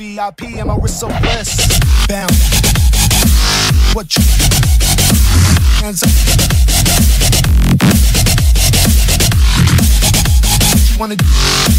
VIP and my wrist so blessed. Bam. What you hands up? What you wanna do?